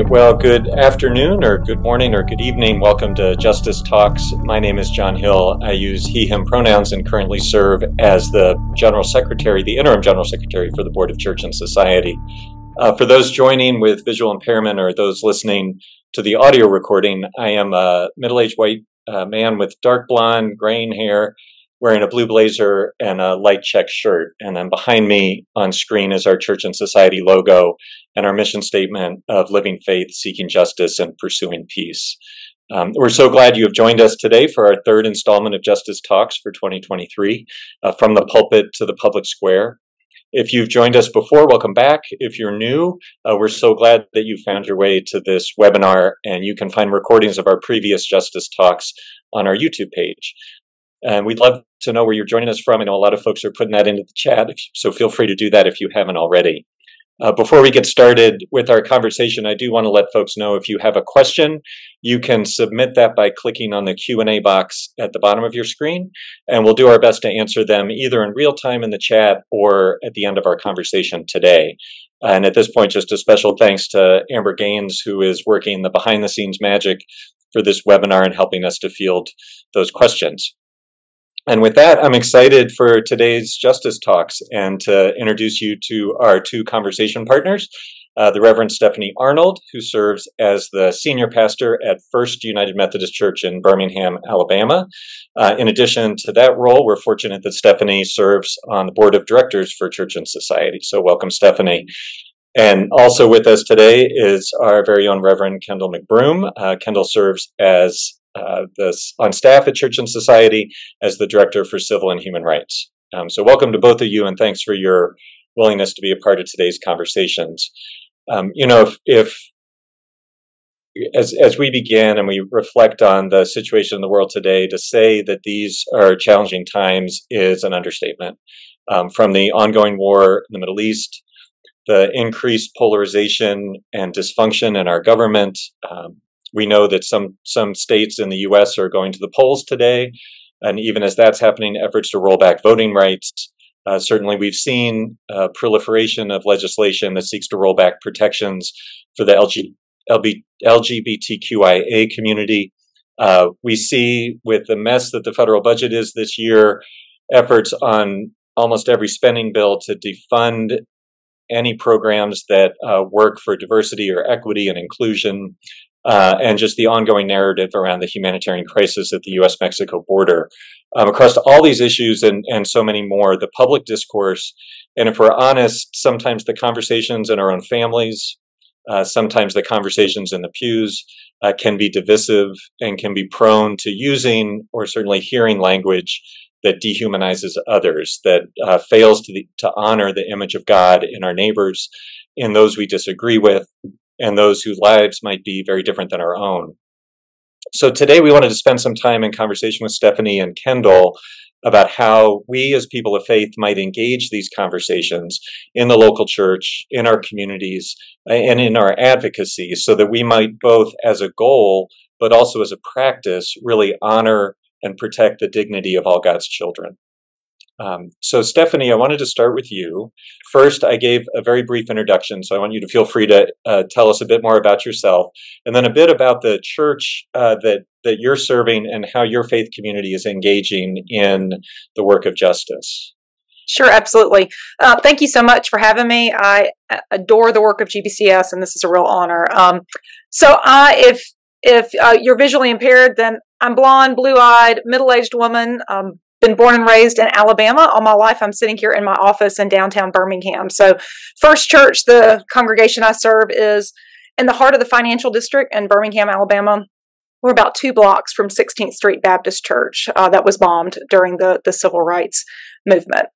Well, good afternoon, or good morning, or good evening. Welcome to Justice Talks. My name is John Hill. I use he, him pronouns and currently serve as the General Secretary, the Interim General Secretary for the Board of Church and Society. Uh, for those joining with visual impairment or those listening to the audio recording, I am a middle aged white uh, man with dark blonde, graying hair wearing a blue blazer and a light check shirt. And then behind me on screen is our church and society logo and our mission statement of living faith, seeking justice, and pursuing peace. Um, we're so glad you have joined us today for our third installment of Justice Talks for 2023, uh, from the pulpit to the public square. If you've joined us before, welcome back. If you're new, uh, we're so glad that you found your way to this webinar, and you can find recordings of our previous Justice Talks on our YouTube page. And we'd love to know where you're joining us from. I know a lot of folks are putting that into the chat, so feel free to do that if you haven't already. Uh, before we get started with our conversation, I do want to let folks know if you have a question, you can submit that by clicking on the Q&A box at the bottom of your screen, and we'll do our best to answer them either in real time in the chat or at the end of our conversation today. And at this point, just a special thanks to Amber Gaines, who is working the behind the scenes magic for this webinar and helping us to field those questions. And with that, I'm excited for today's Justice Talks and to introduce you to our two conversation partners. Uh, the Reverend Stephanie Arnold, who serves as the senior pastor at First United Methodist Church in Birmingham, Alabama. Uh, in addition to that role, we're fortunate that Stephanie serves on the board of directors for Church and Society. So, welcome, Stephanie. And also with us today is our very own Reverend Kendall McBroom. Uh, Kendall serves as uh, this on staff at Church and Society as the Director for Civil and Human Rights. Um, so, welcome to both of you, and thanks for your willingness to be a part of today's conversations. Um, you know, if, if as as we begin and we reflect on the situation in the world today, to say that these are challenging times is an understatement. Um, from the ongoing war in the Middle East, the increased polarization and dysfunction in our government, um, we know that some some states in the U.S. are going to the polls today, and even as that's happening, efforts to roll back voting rights. Uh, certainly, we've seen uh, proliferation of legislation that seeks to roll back protections for the LG, LB, LGBTQIA community. Uh, we see with the mess that the federal budget is this year, efforts on almost every spending bill to defund any programs that uh, work for diversity or equity and inclusion uh, and just the ongoing narrative around the humanitarian crisis at the US Mexico border. Um, across all these issues and, and so many more, the public discourse, and if we're honest, sometimes the conversations in our own families, uh, sometimes the conversations in the pews uh, can be divisive and can be prone to using or certainly hearing language that dehumanizes others, that uh, fails to, the, to honor the image of God in our neighbors, in those we disagree with, and those whose lives might be very different than our own. So today we wanted to spend some time in conversation with Stephanie and Kendall about how we as people of faith might engage these conversations in the local church, in our communities, and in our advocacy so that we might both as a goal, but also as a practice, really honor and protect the dignity of all God's children. Um, so, Stephanie, I wanted to start with you. First, I gave a very brief introduction, so I want you to feel free to uh, tell us a bit more about yourself, and then a bit about the church uh, that that you're serving and how your faith community is engaging in the work of justice. Sure, absolutely. Uh, thank you so much for having me. I adore the work of GBCS, and this is a real honor. Um, so, I if if uh, you're visually impaired, then I'm blonde, blue eyed, middle aged woman. Um, been born and raised in Alabama. All my life, I'm sitting here in my office in downtown Birmingham. So, First Church, the congregation I serve, is in the heart of the financial district in Birmingham, Alabama. We're about two blocks from 16th Street Baptist Church uh, that was bombed during the, the civil rights movement.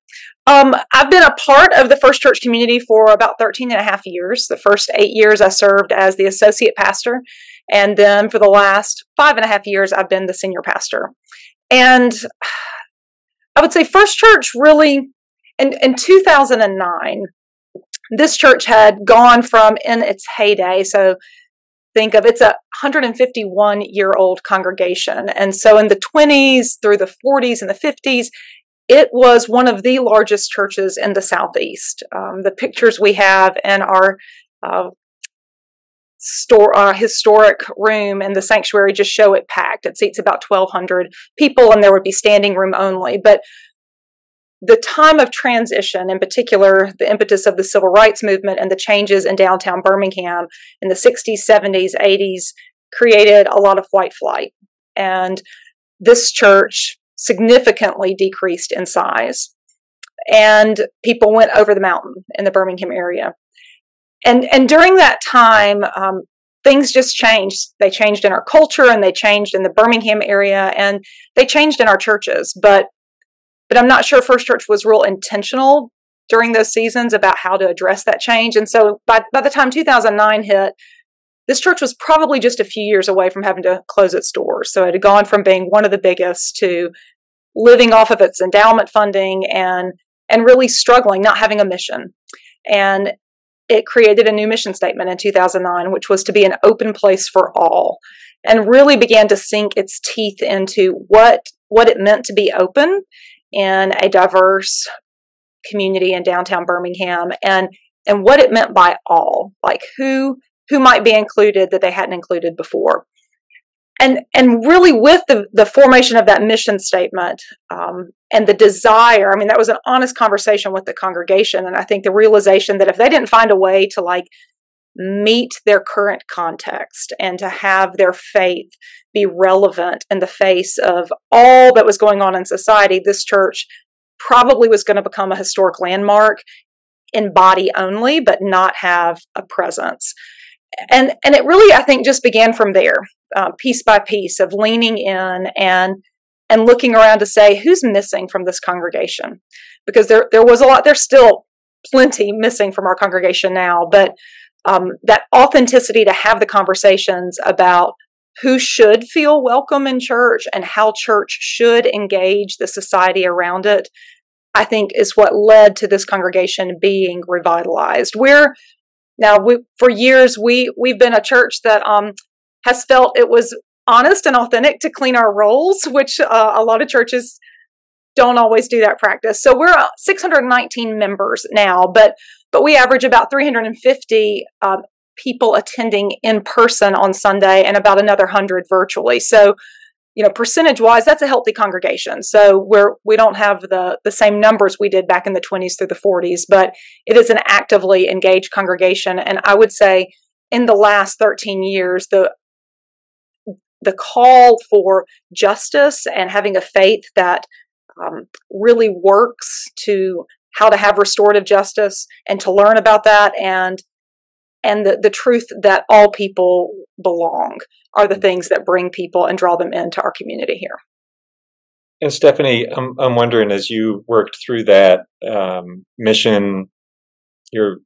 Um, I've been a part of the First Church community for about 13 and a half years. The first eight years I served as the associate pastor, and then for the last five and a half years, I've been the senior pastor. And I would say First Church really, in, in 2009, this church had gone from in its heyday. So think of it's a 151 year old congregation. And so in the 20s through the 40s and the 50s, it was one of the largest churches in the Southeast. Um, the pictures we have in our uh, store uh, historic room in the sanctuary just show it packed. It seats about 1,200 people, and there would be standing room only. But the time of transition, in particular, the impetus of the civil rights movement and the changes in downtown Birmingham in the 60s, 70s, 80s, created a lot of white flight. And this church significantly decreased in size. And people went over the mountain in the Birmingham area. And, and during that time, um, things just changed. They changed in our culture and they changed in the Birmingham area and they changed in our churches. But but I'm not sure First Church was real intentional during those seasons about how to address that change. And so by, by the time 2009 hit, this church was probably just a few years away from having to close its doors. So it had gone from being one of the biggest to living off of its endowment funding and and really struggling, not having a mission. And it created a new mission statement in 2009, which was to be an open place for all, and really began to sink its teeth into what what it meant to be open in a diverse community in downtown Birmingham, and and what it meant by all, like who who might be included that they hadn't included before. And, and really with the, the formation of that mission statement um, and the desire, I mean, that was an honest conversation with the congregation. And I think the realization that if they didn't find a way to like meet their current context and to have their faith be relevant in the face of all that was going on in society, this church probably was going to become a historic landmark in body only, but not have a presence and and it really i think just began from there uh, piece by piece of leaning in and and looking around to say who's missing from this congregation? Because there there was a lot there's still plenty missing from our congregation now but um, that authenticity to have the conversations about who should feel welcome in church and how church should engage the society around it i think is what led to this congregation being revitalized. We're now, we, for years, we we've been a church that um, has felt it was honest and authentic to clean our rolls, which uh, a lot of churches don't always do that practice. So we're uh, 619 members now, but but we average about 350 uh, people attending in person on Sunday and about another hundred virtually. So you know, percentage wise, that's a healthy congregation. So we're we don't have the the same numbers we did back in the 20s through the 40s, but it is an actively engaged congregation. And I would say in the last 13 years, the the call for justice and having a faith that um, really works to how to have restorative justice and to learn about that and and the, the truth that all people belong are the things that bring people and draw them into our community here. And Stephanie, I'm, I'm wondering as you worked through that um, mission, your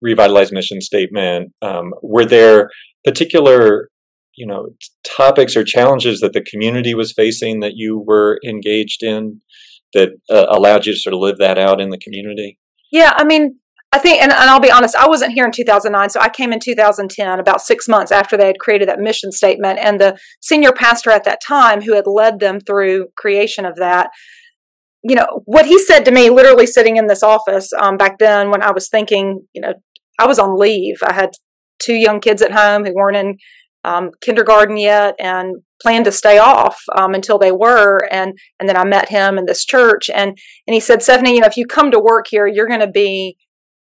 revitalized mission statement, um, were there particular you know topics or challenges that the community was facing that you were engaged in that uh, allowed you to sort of live that out in the community yeah i mean I think, and, and, I'll be honest, I wasn't here in 2009, so I came in 2010, about six months after they had created that mission statement. And the senior pastor at that time, who had led them through creation of that, you know, what he said to me, literally sitting in this office um, back then, when I was thinking, you know, I was on leave. I had two young kids at home who weren't in um, kindergarten yet, and planned to stay off um, until they were. And and then I met him in this church, and and he said, Stephanie, you know, if you come to work here, you're going to be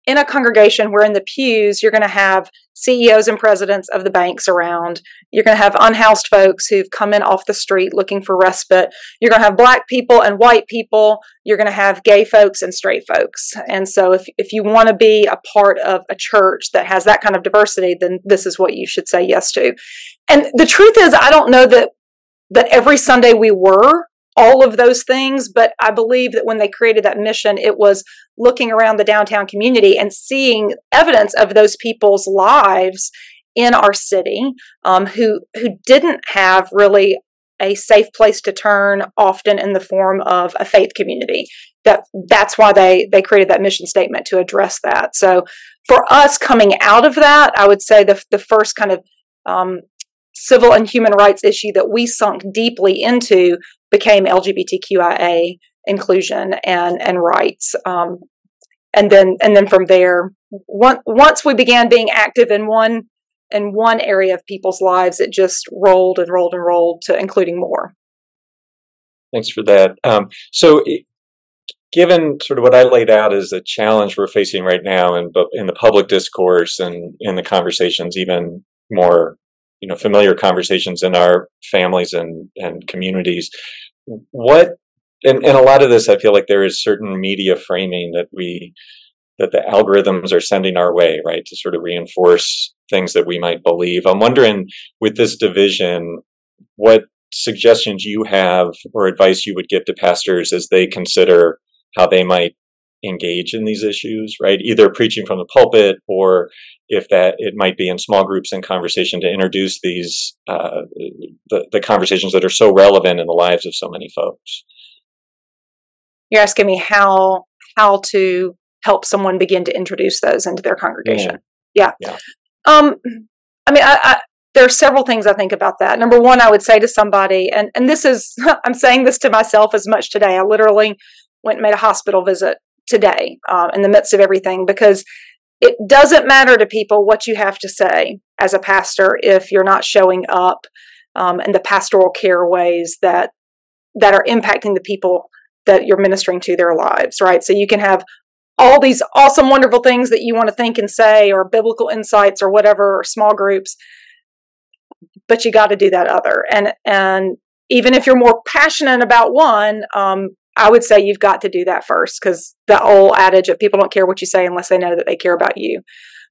in a congregation where in the pews you're going to have CEOs and presidents of the banks around. You're going to have unhoused folks who've come in off the street looking for respite. You're going to have black people and white people. You're going to have gay folks and straight folks. And so if, if you want to be a part of a church that has that kind of diversity, then this is what you should say yes to. And the truth is, I don't know that that every Sunday we were, all of those things. But I believe that when they created that mission, it was looking around the downtown community and seeing evidence of those people's lives in our city um, who who didn't have really a safe place to turn often in the form of a faith community that that's why they they created that mission statement to address that so for us coming out of that i would say the, the first kind of um, civil and human rights issue that we sunk deeply into became LGBTQIA inclusion and and rights. Um, and then and then from there, once once we began being active in one in one area of people's lives, it just rolled and rolled and rolled to including more. Thanks for that. Um, so, given sort of what I laid out as a challenge we're facing right now in, in the public discourse and in the conversations, even more you know familiar conversations in our families and and communities, what and, and a lot of this I feel like there is certain media framing that we that the algorithms are sending our way, right, to sort of reinforce things that we might believe. I'm wondering with this division, what suggestions you have or advice you would give to pastors as they consider how they might engage in these issues, right? Either preaching from the pulpit or if that it might be in small groups and conversation to introduce these uh, the, the conversations that are so relevant in the lives of so many folks. You're asking me how how to help someone begin to introduce those into their congregation. Yeah. yeah. yeah. Um, I mean, I, I, there are several things I think about that. Number one, I would say to somebody, and, and this is, I'm saying this to myself as much today. I literally went and made a hospital visit today uh, in the midst of everything because it doesn't matter to people what you have to say as a pastor if you're not showing up um, in the pastoral care ways that that are impacting the people that you're ministering to their lives right so you can have all these awesome, wonderful things that you want to think and say, or biblical insights, or whatever, or small groups. But you got to do that other. And and even if you're more passionate about one, um, I would say you've got to do that first because the old adage of people don't care what you say unless they know that they care about you.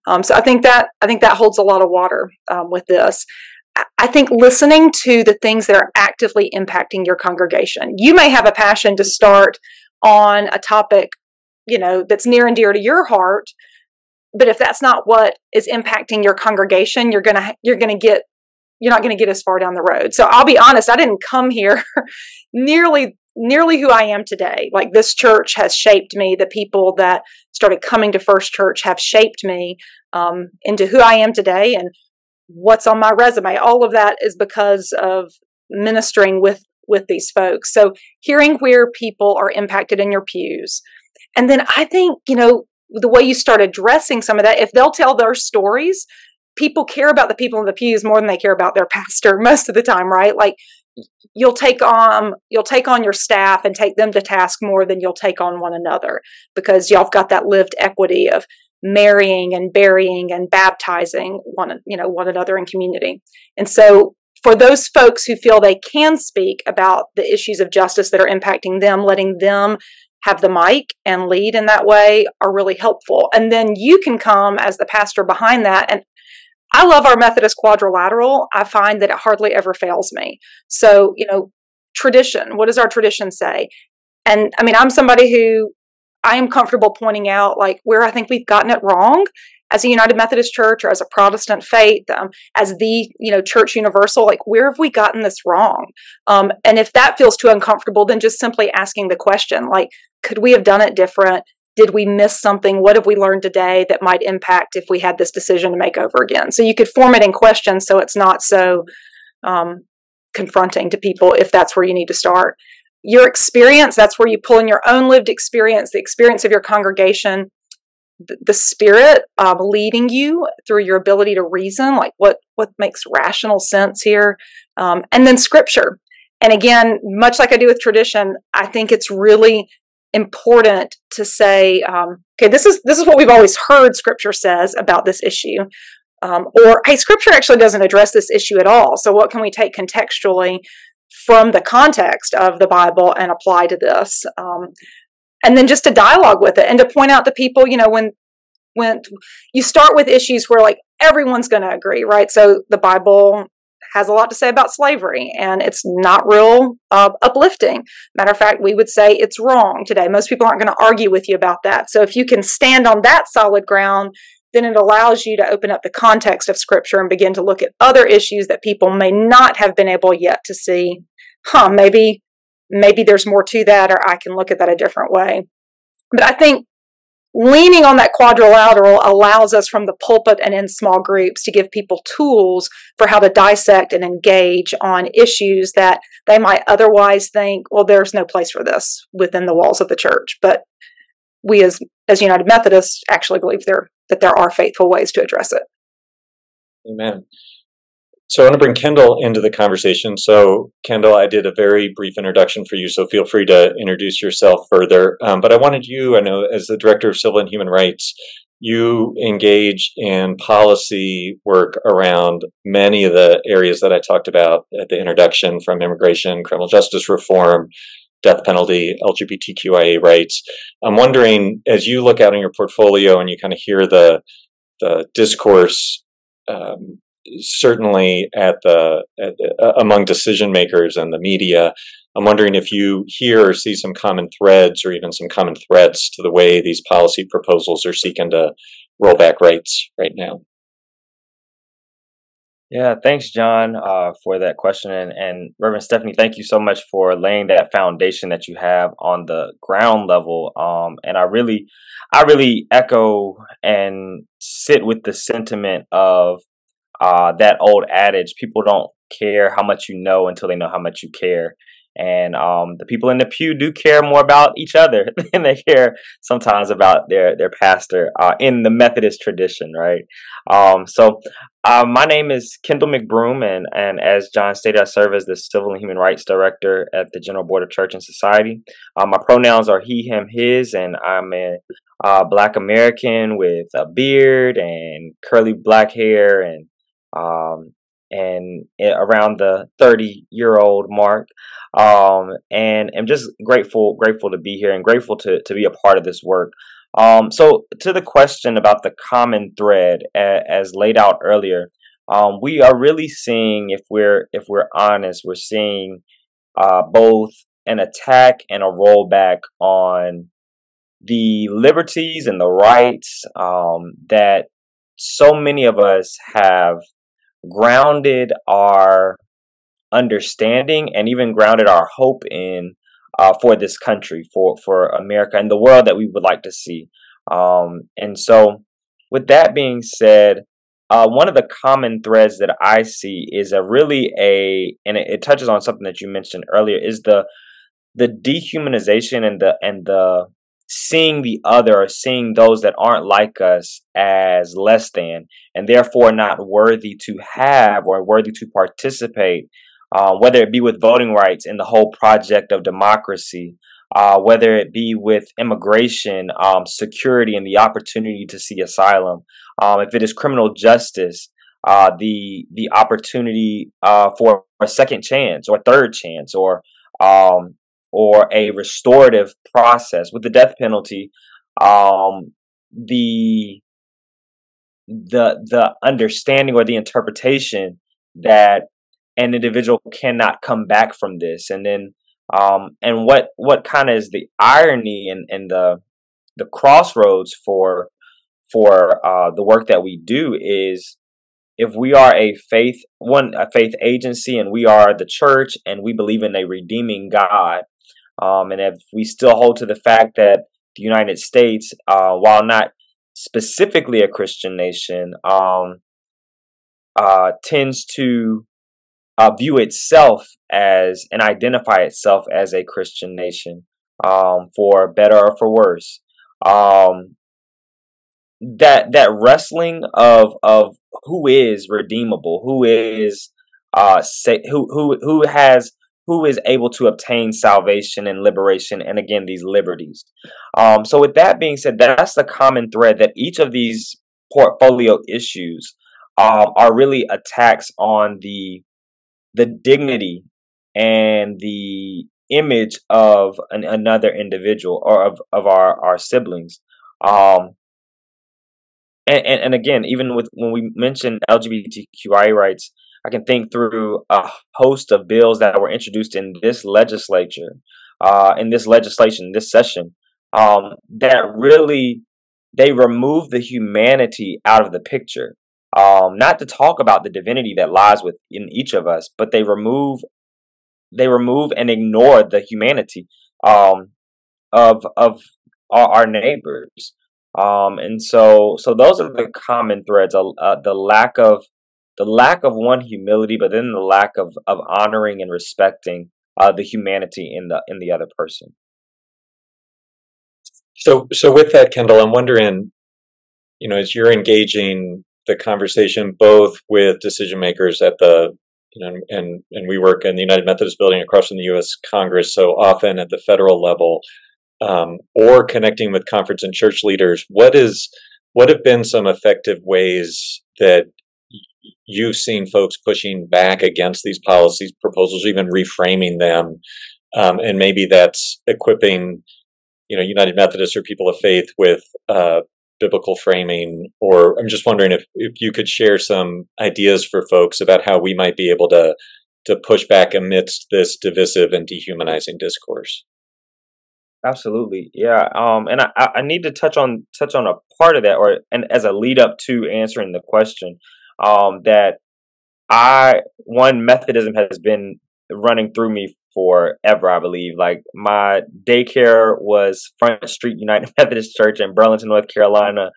Um, so I think that I think that holds a lot of water um, with this. I think listening to the things that are actively impacting your congregation. You may have a passion to start on a topic you know that's near and dear to your heart but if that's not what is impacting your congregation you're gonna you're gonna get you're not gonna get as far down the road so i'll be honest i didn't come here nearly nearly who i am today. Like this church has shaped me. The people that started coming to first church have shaped me um, into who i am today and what's on my resume. All of that is because of ministering with with these folks. So hearing where people are impacted in your pews. And then I think, you know, the way you start addressing some of that, if they'll tell their stories, people care about the people in the pews more than they care about their pastor most of the time, right? Like you'll take on you'll take on your staff and take them to task more than you'll take on one another because y'all have got that lived equity of marrying and burying and baptizing one you know one another in community. And so for those folks who feel they can speak about the issues of justice that are impacting them, letting them have the mic and lead in that way are really helpful. And then you can come as the pastor behind that. And I love our Methodist quadrilateral. I find that it hardly ever fails me. So, you know, tradition, what does our tradition say? And I mean, I'm somebody who I am comfortable pointing out like where I think we've gotten it wrong as a United Methodist Church or as a Protestant faith, um, as the you know Church Universal, like where have we gotten this wrong? Um, and if that feels too uncomfortable, then just simply asking the question, like, could we have done it different? Did we miss something? What have we learned today that might impact if we had this decision to make over again? So you could form it in questions so it's not so um, confronting to people if that's where you need to start. Your experience, that's where you pull in your own lived experience, the experience of your congregation, the spirit of leading you through your ability to reason like what what makes rational sense here um, and then scripture and again much like i do with tradition i think it's really important to say um, okay this is this is what we've always heard scripture says about this issue um, or hey scripture actually doesn't address this issue at all. So what can we take contextually from the context of the bible and apply to this? Um, and then just to dialogue with it and to point out to people you know when when you start with issues where like everyone's going to agree right? So the bible has a lot to say about slavery and it's not real uh, uplifting. Matter of fact we would say it's wrong today. Most people aren't going to argue with you about that. So if you can stand on that solid ground then it allows you to open up the context of scripture and begin to look at other issues that people may not have been able yet to see. Huh maybe maybe there's more to that, or I can look at that a different way. But I think leaning on that quadrilateral allows us from the pulpit and in small groups to give people tools for how to dissect and engage on issues that they might otherwise think, well, there's no place for this within the walls of the church. But we as as United Methodists actually believe there that there are faithful ways to address it. Amen. So I want to bring Kendall into the conversation. So, Kendall, I did a very brief introduction for you, so feel free to introduce yourself further. Um, but I wanted you, I know, as the Director of Civil and Human Rights, you engage in policy work around many of the areas that I talked about at the introduction from immigration, criminal justice reform, death penalty, LGBTQIA rights. I'm wondering, as you look out in your portfolio and you kind of hear the the discourse um, certainly at the at, uh, among decision makers and the media. I'm wondering if you hear or see some common threads or even some common threats to the way these policy proposals are seeking to roll back rights right now. Yeah, thanks, John, uh, for that question. And, and, Reverend Stephanie, thank you so much for laying that foundation that you have on the ground level. Um, and I really, I really echo and sit with the sentiment of uh, that old adage people don't care how much you know until they know how much you care. And um, the people in the pew do care more about each other than they care sometimes about their their pastor uh, in the Methodist tradition, right? Um, so, uh, my name is Kendall McBroom, and and as John stated, I serve as the Civil and Human Rights Director at the General Board of Church and Society. Uh, my pronouns are he, him, his, and I'm a uh, Black American with a beard and curly black hair and um, and around the 30 year old mark. Um, and I'm just grateful, grateful to be here and grateful to, to be a part of this work. Um, so to the question about the common thread as laid out earlier, um, we are really seeing, if we're if we're honest, we're seeing uh, both an attack and a rollback on the liberties and the rights um, that so many of us have grounded our understanding and even grounded our hope in uh, for this country, for for America and the world that we would like to see. Um, and so, with that being said, uh, one of the common threads that I see is a really a, and it, it touches on something that you mentioned earlier, is the the dehumanization and the and the seeing the other or seeing those that aren't like us as less than and therefore not worthy to have or worthy to participate, uh, whether it be with voting rights in the whole project of democracy, uh, whether it be with immigration, um, security, and the opportunity to see asylum, um, if it is criminal justice, uh, the the opportunity uh, for a second chance or third chance or um, or a restorative process. With the death penalty um, the the the understanding or the interpretation that an individual cannot come back from this. And then um, and what what kind of is the irony and, and the the crossroads for for uh, the work that we do is if we are a faith one a faith agency and we are the church and we believe in a redeeming God um, and if we still hold to the fact that the United States, uh, while not specifically a Christian nation, um, uh, tends to uh, view itself as and identify itself as a Christian nation, um, for better or for worse. Um, that that wrestling of of who is redeemable, who is uh, who who who has who is able to obtain salvation and liberation and again these liberties. Um, so with that being said that's the common thread that each of these portfolio issues um, are really attacks on the the dignity and the image of an, another individual or of, of our, our siblings. Um, and, and, and again even with when we mention lgbtqi rights I can think through a host of bills that were introduced in this legislature, uh, in this legislation, this session, um, that really they remove the humanity out of the picture. Um, not to talk about the divinity that lies within each of us, but they remove they remove and ignore the humanity um, of of our, our neighbors. Um, and so so those are the common threads. Uh, the lack of the lack of one humility, but then the lack of of honoring and respecting uh, the humanity in the in the other person. So, so with that, Kendall, I'm wondering, you know, as you're engaging the conversation both with decision makers at the you know, and and we work in the United Methodist Building across from the U.S. Congress, so often at the federal level, um, or connecting with conference and church leaders. What is what have been some effective ways that you've seen folks pushing back against these policies proposals, even reframing them, um, and maybe that's equipping, you know, United Methodists or people of faith with uh, biblical framing. Or I'm just wondering if if you could share some ideas for folks about how we might be able to to push back amidst this divisive and dehumanizing discourse. Absolutely, yeah. Um, and I, I need to touch on touch on a part of that, or and as a lead up to answering the question, um, that I one Methodism has been running through me forever. I believe, like my daycare was Front Street United Methodist Church in Burlington, North Carolina.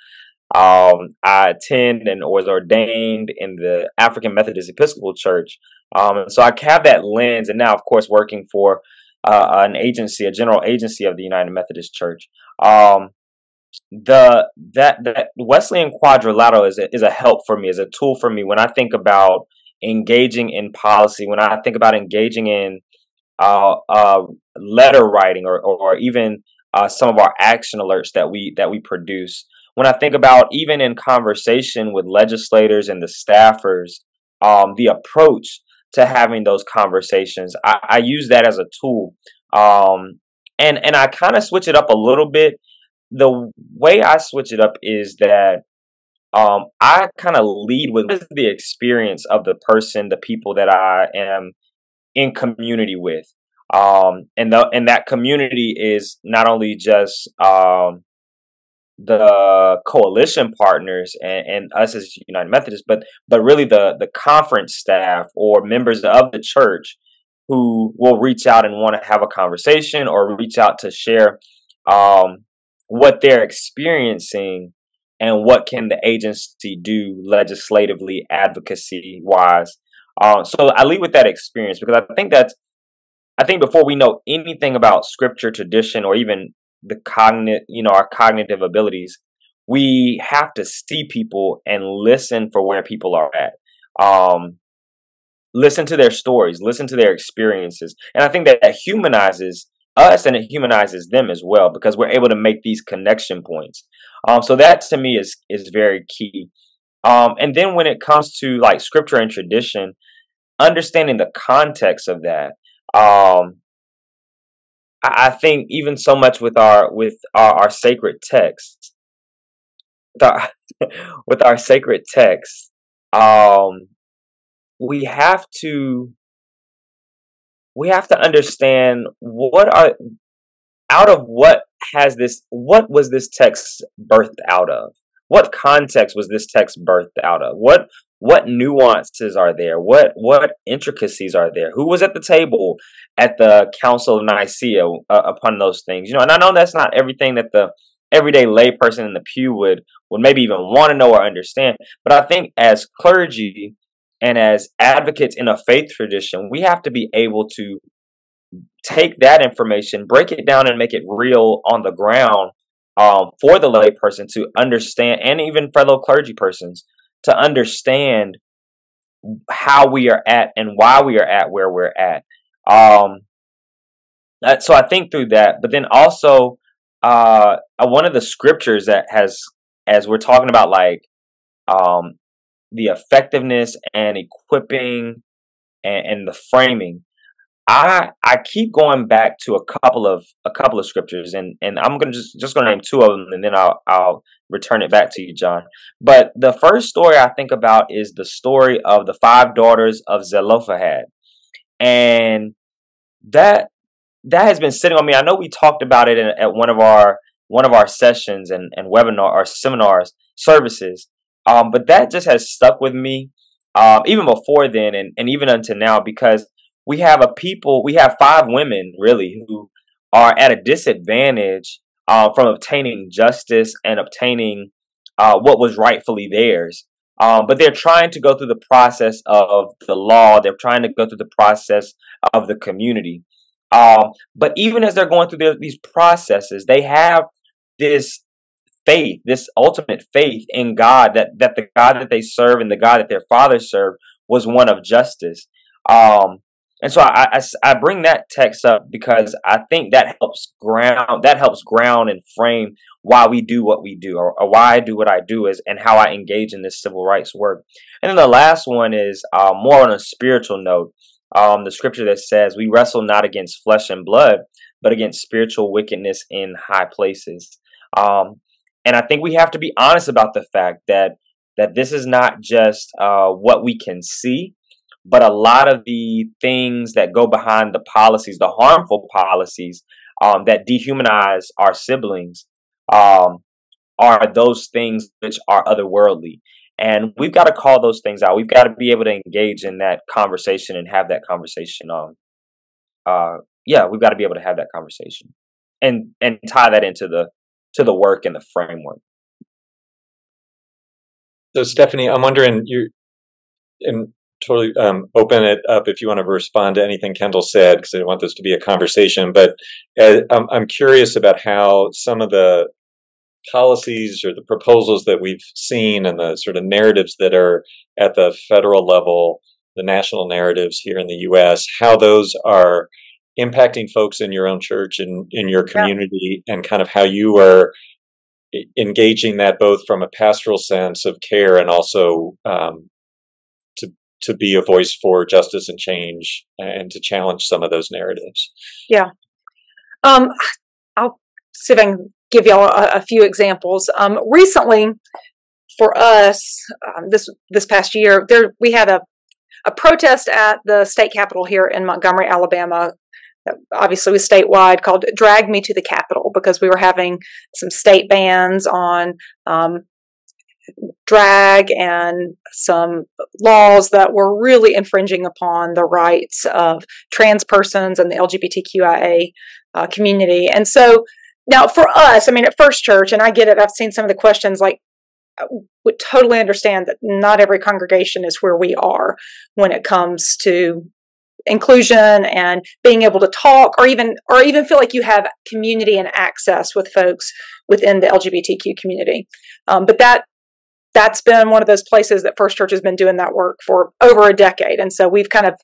Um, I attend and was ordained in the African Methodist Episcopal Church. Um, so I have that lens, and now, of course, working for uh, an agency, a general agency of the United Methodist Church. Um, the that that Wesleyan Quadrilateral is a, is a help for me, is a tool for me when I think about engaging in policy, when I think about engaging in uh, uh, letter writing or or even uh, some of our action alerts that we that we produce. When I think about even in conversation with legislators and the staffers, um, the approach to having those conversations. I, I use that as a tool. Um, and, and I kind of switch it up a little bit. The way I switch it up is that um, I kind of lead with the experience of the person, the people that I am in community with. Um, and the, and that community is not only just um, the coalition partners and, and, us as United Methodists, but but really the the conference staff or members of the church who will reach out and want to have a conversation or reach out to share um, what they're experiencing and what can the agency do legislatively, advocacy wise. Um, so I lead with that experience because I think that's I think before we know anything about scripture, tradition, or even the cognitive, you know, our cognitive abilities, we have to see people and listen for where people are at. Um, listen to their stories, listen to their experiences. And I think that, that humanizes us and it humanizes them as well because we're able to make these connection points. Um, so that to me is is very key. Um, and then when it comes to like scripture and tradition, understanding the context of that. Um, I think even so much with our with our, our sacred texts, with our, with our sacred texts, um, we have to we have to understand what are out of what has this what was this text birthed out of? What context was this text birthed out of? What what nuances are there? What what intricacies are there? Who was at the table at the council of nicaea uh, upon those things? You know and i know that's not everything that the everyday layperson in the pew would would maybe even want to know or understand but i think as clergy and as advocates in a faith tradition we have to be able to take that information break it down and make it real on the ground um, for the layperson to understand and even fellow clergy persons to understand how we are at and why we are at where we're at. Um, so I think through that, but then also uh, uh, one of the scriptures that has, as we're talking about, like um, the effectiveness and equipping and, and the framing. I I keep going back to a couple of a couple of scriptures, and and I'm gonna just just gonna name two of them, and then I'll I'll return it back to you, John. But the first story I think about is the story of the five daughters of Zelophehad. And that that has been sitting on me. I know we talked about it in, at one of our one of our sessions and, and webinar or seminars services. Um, but that just has stuck with me um, even before then and, and even until now because we have a people we have five women really who are at a disadvantage uh, from obtaining justice and obtaining uh, what was rightfully theirs. Um, but they're trying to go through the process of the law. They're trying to go through the process of the community. Um, but even as they're going through these processes, they have this faith, this ultimate faith in God that that the God that they serve and the God that their fathers served was one of justice. Um, and so I, I, I bring that text up because I think that helps ground that helps ground and frame why we do what we do or, or why I do what I do is and how I engage in this civil rights work. And then the last one is uh, more on a spiritual note. Um, the scripture that says we wrestle not against flesh and blood, but against spiritual wickedness in high places. Um, and I think we have to be honest about the fact that that this is not just uh, what we can see, but a lot of the things that go behind the policies, the harmful policies um, that dehumanize our siblings, um, are those things which are otherworldly. And we've got to call those things out. We've got to be able to engage in that conversation and have that conversation on. Uh, yeah, we've got to be able to have that conversation and and tie that into the to the work and the framework. So Stephanie, I'm wondering you and totally um, open it up if you want to respond to anything Kendall said because I want this to be a conversation. But uh, I'm, I'm curious about how some of the policies or the proposals that we've seen and the sort of narratives that are at the federal level, the national narratives here in the U.S., how those are impacting folks in your own church and in your community, yeah. and kind of how you are engaging that both from a pastoral sense of care and also um, to to be a voice for justice and change and to challenge some of those narratives. Yeah, um, I'll see if I can give y'all a, a few examples. Um, recently, for us, um, this this past year, there we had a a protest at the state capitol here in Montgomery, Alabama, obviously was statewide called drag me to the capitol because we were having some state bans on um, drag and some laws that were really infringing upon the rights of trans persons and the lgbtqia uh, community. And so now for us i mean at first church and i get it i've seen some of the questions like would totally understand that not every congregation is where we are when it comes to inclusion and being able to talk or even or even feel like you have community and access with folks within the lgbtq community. Um, but that that's been one of those places that first church has been doing that work for over a decade. And so we've kind of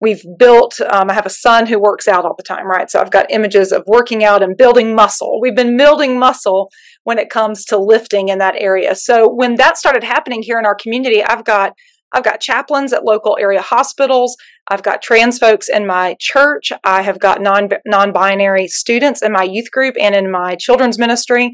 we've built um, i have a son who works out all the time right? So i've got images of working out and building muscle. We've been building muscle when it comes to lifting in that area. So when that started happening here in our community i've got I've got chaplains at local area hospitals. I've got trans folks in my church. I have got non non binary students in my youth group and in my children's ministry.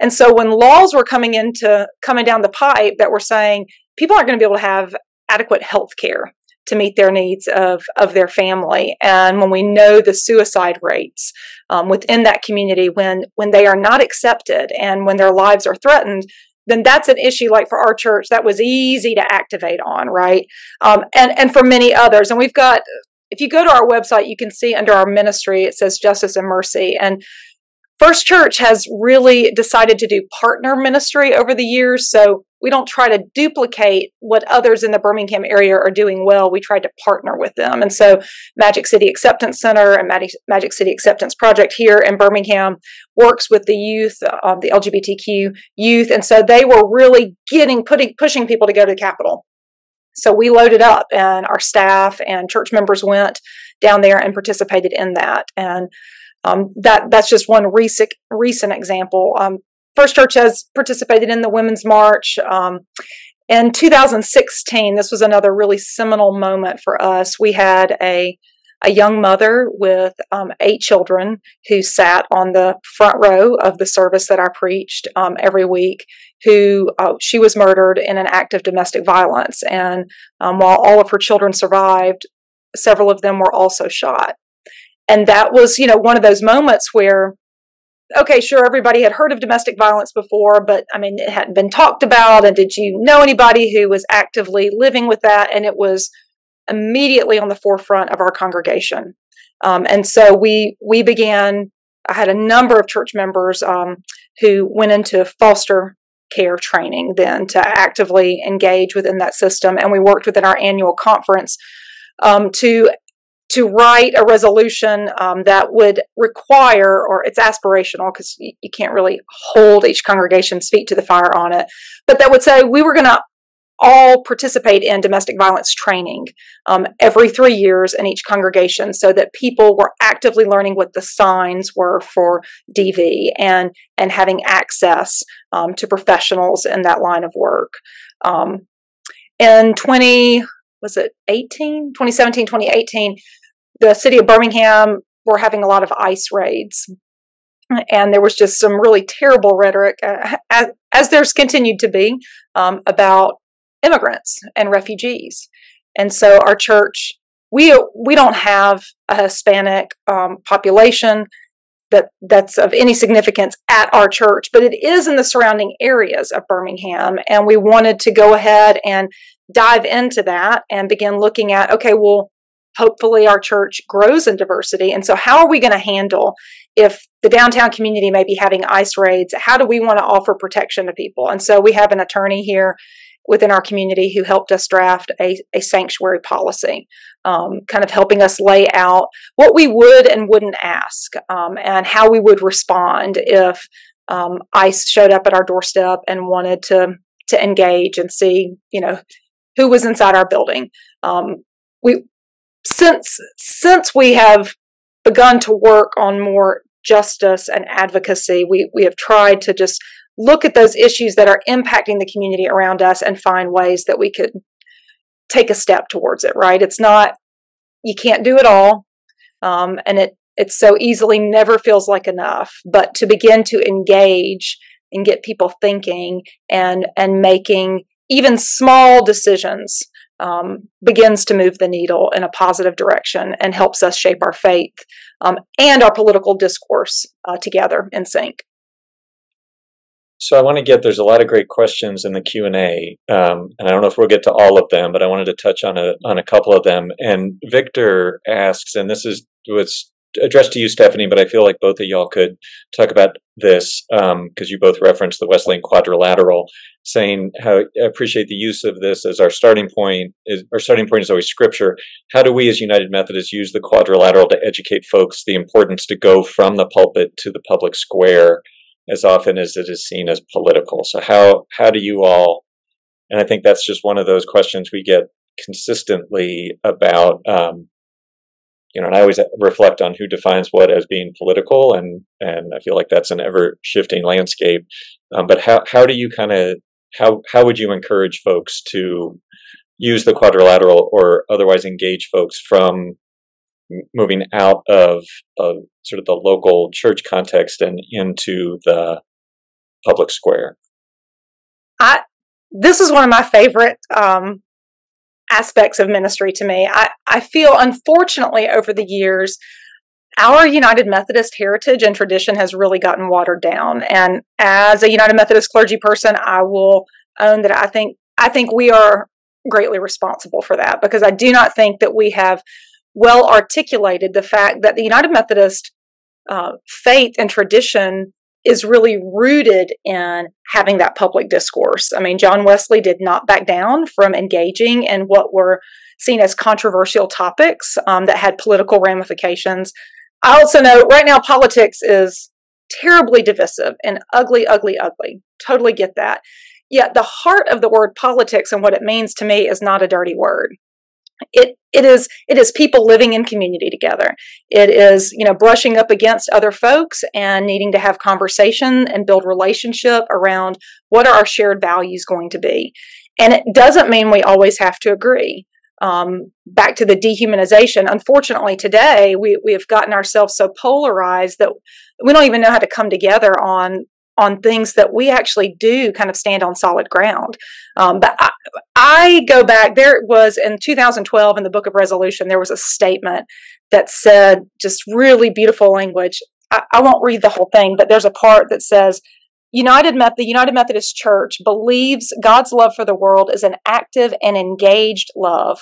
And so when laws were coming into coming down the pipe that were saying people aren't going to be able to have adequate health care to meet their needs of, of their family. And when we know the suicide rates um, within that community, when when they are not accepted and when their lives are threatened, then that's an issue like for our church that was easy to activate on right? Um, and and for many others. And we've got if you go to our website you can see under our ministry it says justice and mercy. And First Church has really decided to do partner ministry over the years. So we don't try to duplicate what others in the Birmingham area are doing well. We try to partner with them. And so Magic City Acceptance Center and Magic City Acceptance Project here in Birmingham works with the youth, uh, the LGBTQ youth. And so they were really getting, putting, pushing people to go to the Capitol. So we loaded up and our staff and church members went down there and participated in that. And um, that that's just one recent recent example. Um, First Church has participated in the Women's March. Um, in 2016, this was another really seminal moment for us. We had a a young mother with um, eight children who sat on the front row of the service that I preached um, every week. Who uh, she was murdered in an act of domestic violence, and um, while all of her children survived, several of them were also shot. And that was, you know, one of those moments where, okay, sure, everybody had heard of domestic violence before, but I mean, it hadn't been talked about. And did you know anybody who was actively living with that? And it was immediately on the forefront of our congregation. Um, and so we we began. I had a number of church members um, who went into foster care training then to actively engage within that system, and we worked within our annual conference um, to to write a resolution um, that would require, or it's aspirational because you, you, can't really hold each congregation's feet to the fire on it, but that would say we were going to all participate in domestic violence training um, every three years in each congregation so that people were actively learning what the signs were for DV and, and having access um, to professionals in that line of work. Um, in 20, was it 18, 2017, 2018, the city of Birmingham were having a lot of ICE raids. And there was just some really terrible rhetoric, uh, as, as, there's continued to be, um, about immigrants and refugees. And so our church, we we don't have a Hispanic um, population that that's of any significance at our church, but it is in the surrounding areas of Birmingham, and we wanted to go ahead and dive into that and begin looking at okay, well, hopefully our church grows in diversity, and so how are we going to handle if the downtown community may be having ICE raids? How do we want to offer protection to people? And so we have an attorney here within our community who helped us draft a, a sanctuary policy, um, kind of helping us lay out what we would and wouldn't ask um, and how we would respond if um, ICE showed up at our doorstep and wanted to to engage and see, you know, who was inside our building. Um, we since since we have begun to work on more justice and advocacy, we we have tried to just look at those issues that are impacting the community around us and find ways that we could take a step towards it right? It's not you can't do it all um, and it it so easily never feels like enough but to begin to engage and get people thinking and and making even small decisions um, begins to move the needle in a positive direction and helps us shape our faith um, and our political discourse uh, together in sync so I want to get there's a lot of great questions in the Q and A, um, and I don't know if we'll get to all of them, but I wanted to touch on a on a couple of them. And Victor asks, and this is what's addressed to you, Stephanie, but I feel like both of y'all could talk about this because um, you both referenced the Wesleyan Quadrilateral, saying how I appreciate the use of this as our starting point. Is, our starting point is always Scripture. How do we, as United Methodists, use the Quadrilateral to educate folks the importance to go from the pulpit to the public square? as often as it is seen as political. So how how do you all? And I think that's just one of those questions we get consistently about. Um, you know, and I always reflect on who defines what as being political, and and I feel like that's an ever shifting landscape. Um, but how how do you kind of how how would you encourage folks to use the quadrilateral or otherwise engage folks from moving out of, of sort of the local church context and into the public square? I this is one of my favorite um, aspects of ministry to me. I, I feel, unfortunately, over the years, our United Methodist heritage and tradition has really gotten watered down. And as a United Methodist clergy person, I will own that I think I think we are greatly responsible for that because I do not think that we have well articulated the fact that the United Methodist uh, faith and tradition is really rooted in having that public discourse. I mean, John Wesley did not back down from engaging in what were seen as controversial topics um, that had political ramifications. I also know right now politics is terribly divisive and ugly, ugly, ugly. Totally get that. Yet the heart of the word politics and what it means to me is not a dirty word it it is it is people living in community together. It is you know brushing up against other folks and needing to have conversation and build relationship around what are our shared values going to be. And it doesn't mean we always have to agree. Um, back to the dehumanization unfortunately today we, we have gotten ourselves so polarized that we don't even know how to come together on on things that we actually do kind of stand on solid ground. Um, but I, I, go back, there was in 2012 in the book of resolution, there was a statement that said just really beautiful language. I, I won't read the whole thing, but there's a part that says, United Met- the United Methodist Church believes God's love for the world is an active and engaged love,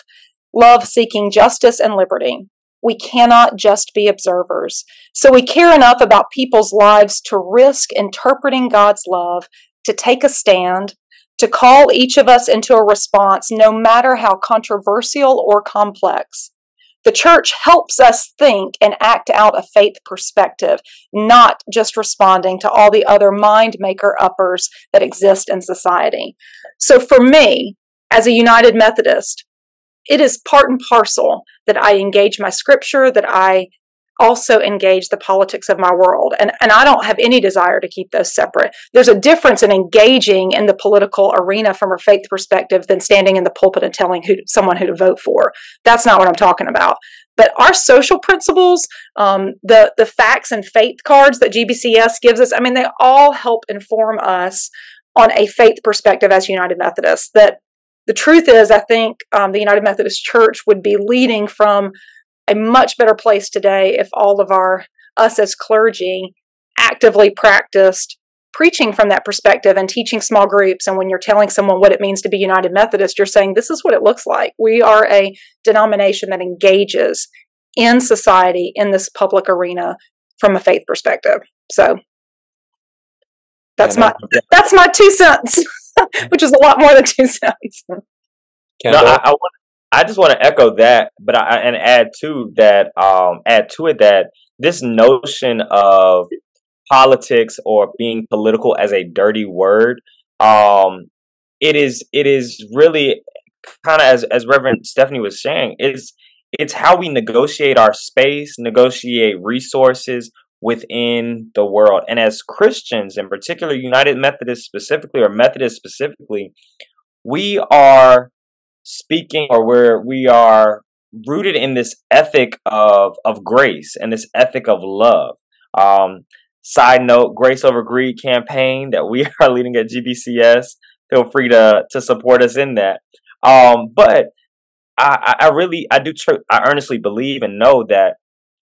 love seeking justice and liberty. We cannot just be observers. So we care enough about people's lives to risk interpreting God's love, to take a stand, to call each of us into a response, no matter how controversial or complex. the church helps us think and act out a faith perspective, not just responding to all the other mind maker uppers that exist in society. So for me, as a United Methodist, it is part and parcel that I engage my scripture, that I also engage the politics of my world. And, and I don't have any desire to keep those separate. There's a difference in engaging in the political arena from a faith perspective than standing in the pulpit and telling who, someone who to vote for. That's not what I'm talking about. But our social principles, um, the, the facts and faith cards that GBCS gives us, I mean, they all help inform us on a faith perspective as United Methodists. That the truth is, I think um, the United Methodist Church would be leading from a much better place today if all of our us as clergy actively practiced preaching from that perspective and teaching small groups. And when you're telling someone what it means to be united methodist you're saying this is what it looks like. We are a denomination that engages in society in this public arena from a faith perspective. So that's my that's my two cents which is a lot more than two cents no, I, I want I just want to echo that, but I and add to that, um, add to it that this notion of politics or being political as a dirty word, um, it is it is really kind of as as Reverend Stephanie was saying, it's it's how we negotiate our space, negotiate resources within the world. And as Christians, in particular, United Methodists specifically, or Methodists specifically, we are speaking or where we are rooted in this ethic of of grace and this ethic of love. Um, side note, Grace Over Greed campaign that we are leading at GBCS. Feel free to to support us in that. Um, but I, I really I do tr- I earnestly believe and know that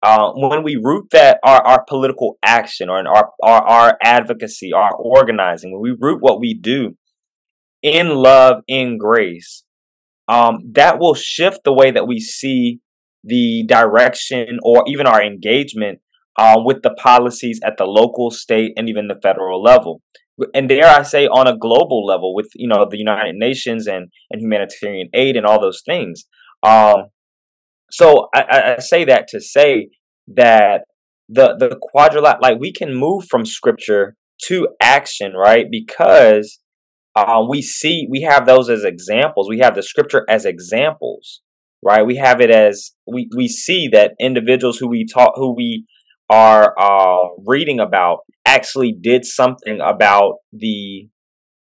uh, when we root that our, our political action or our, our our advocacy, our organizing, when we root what we do in love, in grace, um, that will shift the way that we see the direction or even our engagement uh, with the policies at the local, state, and even the federal level. And dare I say, on a global level, with you know the United Nations and and humanitarian aid and all those things. Um, so I, I say that to say that the the quadrilateral, like we can move from scripture to action, right? Because uh, we see we have those as examples. We have the scripture as examples, right? We have it as we we see that individuals who we taught who we are uh, reading about actually did something about the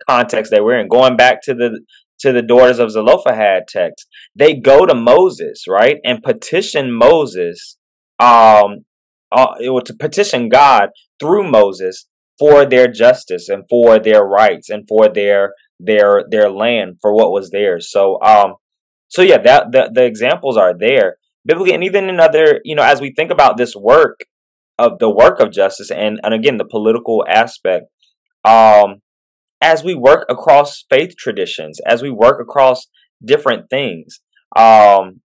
context they were in. Going back to the to the daughters of Zelophehad text, they go to Moses, right, and petition Moses, um, uh, it was to petition God through Moses for their justice and for their rights and for their their their land for what was theirs. So um so yeah, that the, the examples are there biblically and even in other, you know, as we think about this work of the work of justice and and again the political aspect um as we work across faith traditions, as we work across different things, um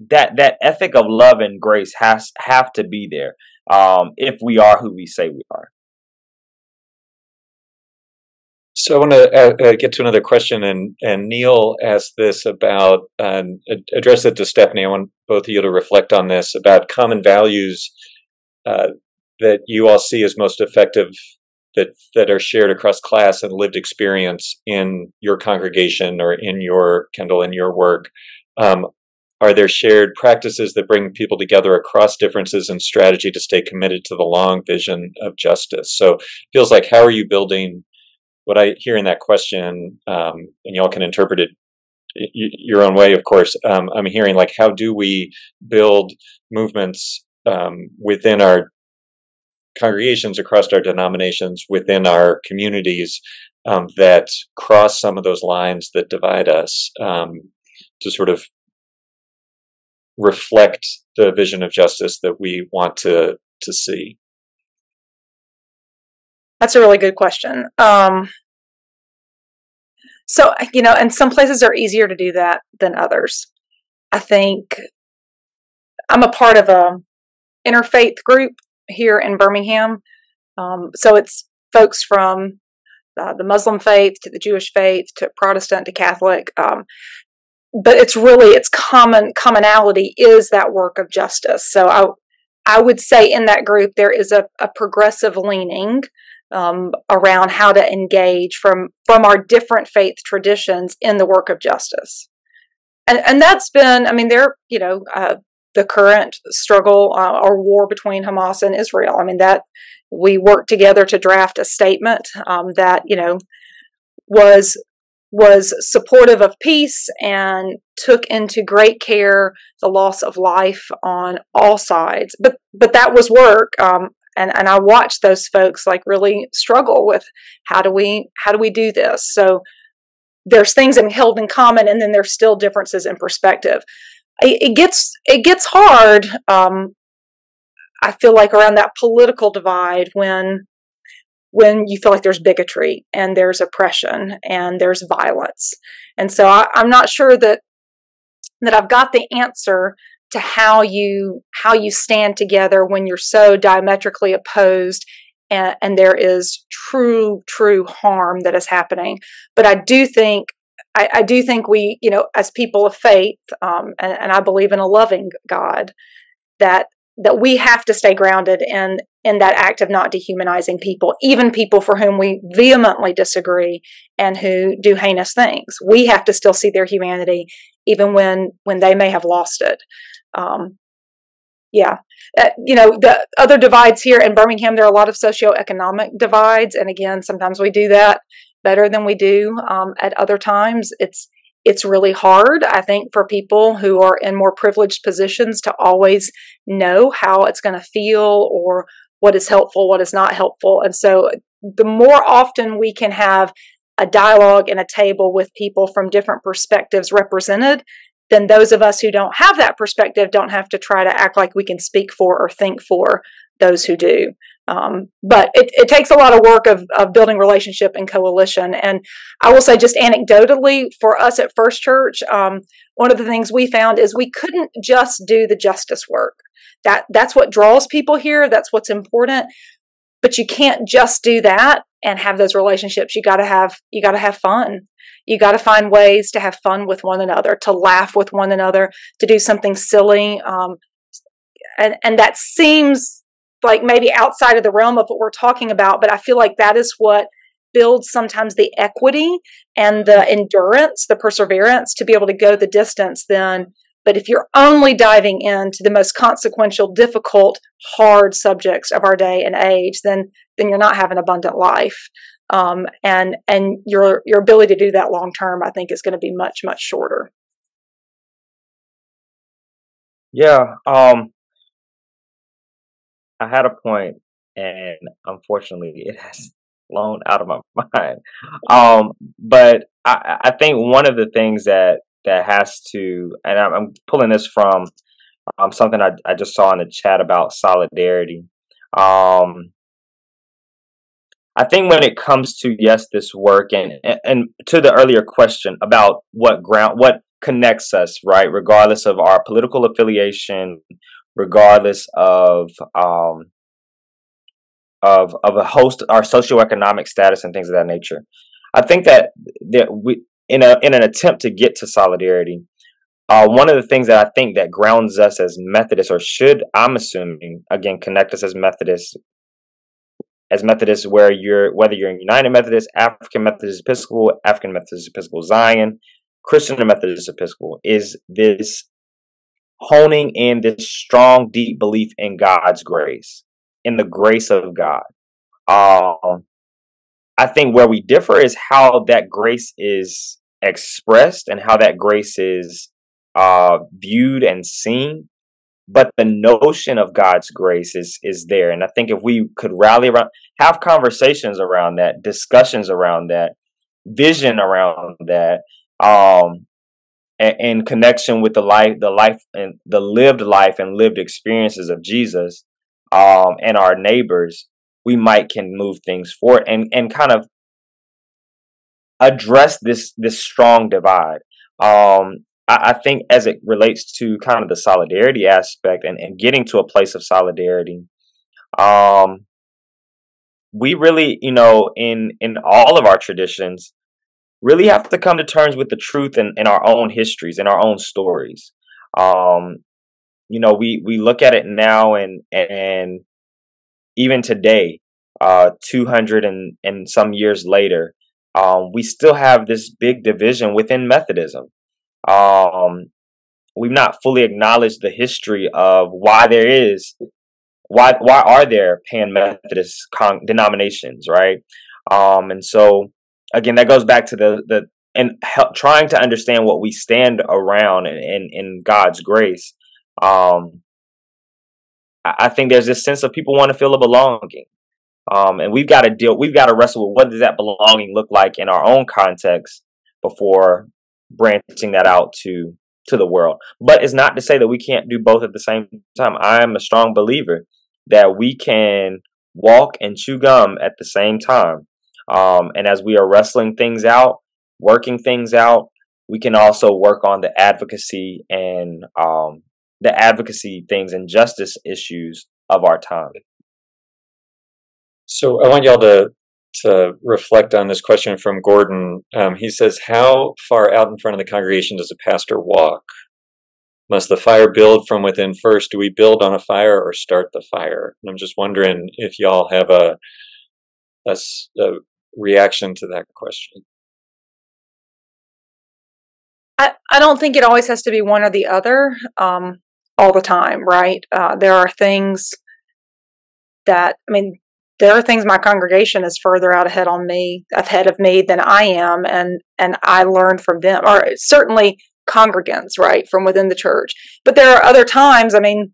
that that ethic of love and grace has have to be there um if we are who we say we are. So I want to uh, uh, get to another question, and and Neil asked this about um, address it to Stephanie. I want both of you to reflect on this about common values uh, that you all see as most effective that that are shared across class and lived experience in your congregation or in your Kendall in your work. Um, are there shared practices that bring people together across differences and strategy to stay committed to the long vision of justice? So it feels like how are you building what I hear in that question, um, and y'all can interpret it your own way, of course. Um, I'm hearing like, how do we build movements um, within our congregations, across our denominations, within our communities um, that cross some of those lines that divide us um, to sort of reflect the vision of justice that we want to to see. That's a really good question. Um, so, you know, and some places are easier to do that than others. I think I'm a part of a interfaith group here in Birmingham. Um, so it's folks from uh, the Muslim faith to the Jewish faith to Protestant to Catholic. Um, but it's really its common commonality is that work of justice. So I I would say in that group there is a, a progressive leaning um, around how to engage from from our different faith traditions in the work of justice, and and that's been I mean there you know uh, the current struggle uh, or war between Hamas and Israel. I mean that we worked together to draft a statement um, that you know was was supportive of peace and took into great care the loss of life on all sides. But but that was work. Um, and, and I watched those folks like really struggle with how do we how do we do this? So there's things in, held in common and then there's still differences in perspective. It, it gets it gets hard um, I feel like around that political divide when when you feel like there's bigotry and there's oppression and there's violence. And so I, I'm not sure that that I've got the answer to how you how you stand together when you're so diametrically opposed and, and there is true true harm that is happening. But I do think I, I do think we you know as people of faith um, and, and I believe in a loving God that that we have to stay grounded in in that act of not dehumanizing people, even people for whom we vehemently disagree and who do heinous things. We have to still see their humanity, even when when they may have lost it. Um, yeah, uh, you know the other divides here in Birmingham. There are a lot of socioeconomic divides, and again, sometimes we do that better than we do um, at other times. It's it's really hard, I think, for people who are in more privileged positions to always know how it's going to feel or what is helpful, what is not helpful. And so the more often we can have a dialogue and a table with people from different perspectives represented, then those of us who don't have that perspective don't have to try to act like we can speak for or think for those who do. Um, but it, it, takes a lot of work of, of building relationship and coalition. And I will say, just anecdotally, for us at First Church, um, one of the things we found is we couldn't just do the justice work. That that's what draws people here. That's what's important. But you can't just do that and have those relationships. You got to have you got to have fun. You got to find ways to have fun with one another, to laugh with one another, to do something silly. Um, and and that seems like maybe outside of the realm of what we're talking about, but I feel like that is what builds sometimes the equity and the endurance, the perseverance to be able to go the distance then. But if you're only diving into the most consequential, difficult, hard subjects of our day and age, then then you're not having abundant life. Um, and and your your ability to do that long term, I think, is going to be much much shorter. Yeah, um, I had a point, and unfortunately, it has blown out of my mind. Um, but I, I think one of the things that that has to, and I'm, I'm pulling this from um, something I, I just saw in the chat about solidarity. Um, I think when it comes to yes, this work, and, and and to the earlier question about what ground, what connects us, right, regardless of our political affiliation, regardless of um, of of a host our socioeconomic status and things of that nature. I think that that we in a in an attempt to get to solidarity, uh, one of the things that I think that grounds us as Methodists, or should I'm assuming again connect us as Methodists, as Methodists, where you're whether you're in United Methodist, African Methodist Episcopal, African Methodist Episcopal Zion, Christian Methodist Episcopal, is this honing in this strong, deep belief in God's grace, in the grace of God. Um, I think where we differ is how that grace is expressed and how that grace is uh, viewed and seen. But the notion of God's grace is is there, and I think if we could rally around, have conversations around that, discussions around that, vision around that, um, in connection with the life, the life and the lived life and lived experiences of Jesus um, and our neighbors, we might can move things forward and and kind of address this this strong divide. Um, I, I, think as it relates to kind of the solidarity aspect and, and getting to a place of solidarity, um, we really, you know, in in all of our traditions, really have to come to terms with the truth in, in our own histories, in our own stories. Um, you know, we, we look at it now and, and even today, uh, 200 and, and some years later, um, we still have this big division within Methodism. Um, we've not fully acknowledged the history of why there is why why are there pan Methodist con- denominations, right? Um, and so again, that goes back to the the and help, trying to understand what we stand around in in, God's grace. Um, I, I think there's this sense of people want to feel a belonging. Um, and we've got to deal, we've got to wrestle with what does that belonging look like in our own context before branching that out to to the world. But it's not to say that we can't do both at the same time. I am a strong believer that we can walk and chew gum at the same time. Um, and as we are wrestling things out, working things out, we can also work on the advocacy and um, the advocacy things and justice issues of our time. So I want y'all to to reflect on this question from Gordon. Um, he says, "How far out in front of the congregation does a pastor walk? Must the fire build from within first? Do we build on a fire or start the fire?" And I'm just wondering if y'all have a, a, a reaction to that question. I, I don't think it always has to be one or the other um, all the time, right? Uh, there are things that, I mean, there are things my congregation is further out ahead on me ahead of me than I am and and I learn from them or certainly congregants right from within the church but there are other times I mean